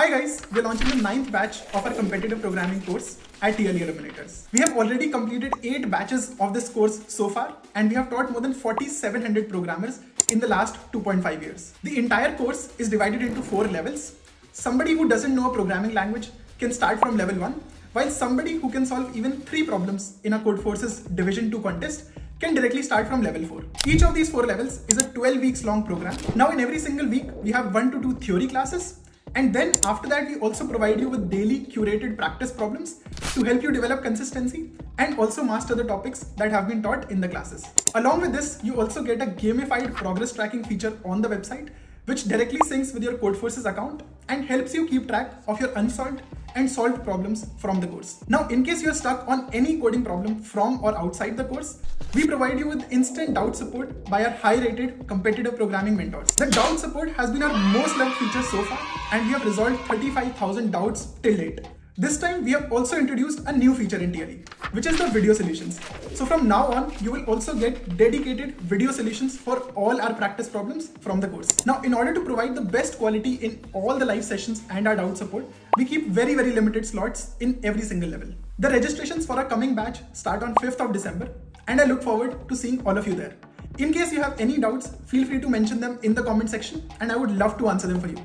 Hi guys, we're launching the ninth batch of our competitive programming course at TLE Eliminators. We have already completed 8 batches of this course so far and we have taught more than 4700 programmers in the last 2.5 years. The entire course is divided into 4 levels. Somebody who doesn't know a programming language can start from level 1 while somebody who can solve even 3 problems in a Codeforces Division 2 contest can directly start from level 4. Each of these 4 levels is a 12 weeks long program. Now in every single week, we have 1 to 2 theory classes and then after that, we also provide you with daily curated practice problems to help you develop consistency and also master the topics that have been taught in the classes. Along with this, you also get a gamified progress tracking feature on the website, which directly syncs with your Codeforces account and helps you keep track of your unsolved and solved problems from the course. Now, in case you're stuck on any coding problem from or outside the course, we provide you with instant doubt support by our high-rated competitive programming mentors. The doubt support has been our most loved feature so far, and we have resolved 35,000 doubts till date. This time, we have also introduced a new feature in TLE, which is the video solutions. So from now on, you will also get dedicated video solutions for all our practice problems from the course. Now, in order to provide the best quality in all the live sessions and our doubt support, we keep very, very limited slots in every single level. The registrations for our coming batch start on 5th of December, and I look forward to seeing all of you there. In case you have any doubts, feel free to mention them in the comment section and I would love to answer them for you.